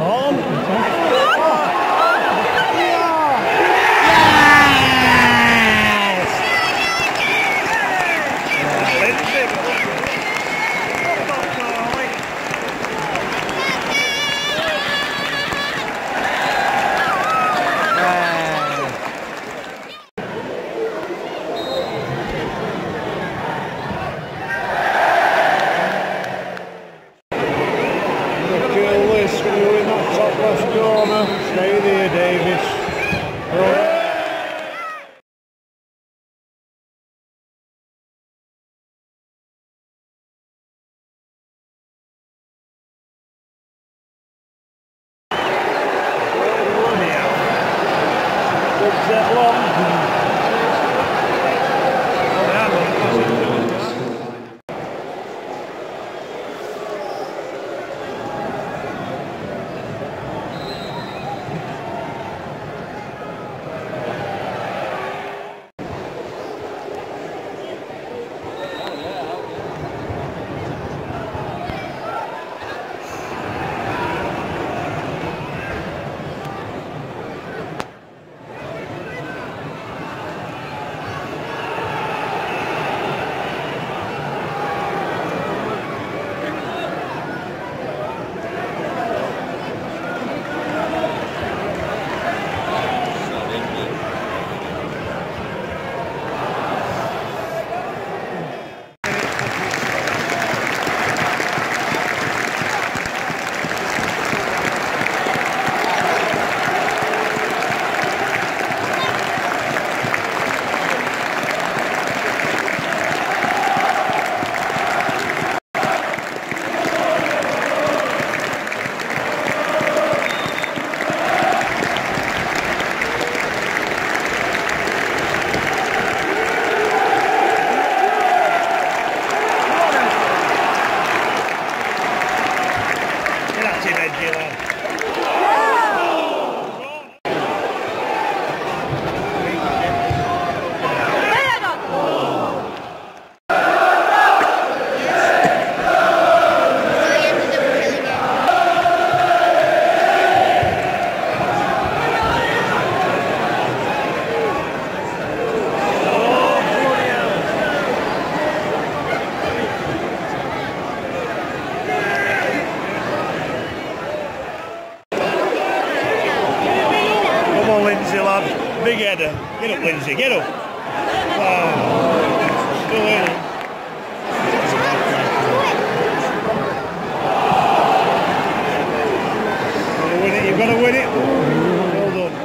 on. Stay there, Davies. Set long. Get at him, on, Lindsay, lad. Big header. Get up, Lindsay. Get up. Oh, still in. You've got to win it. Well done.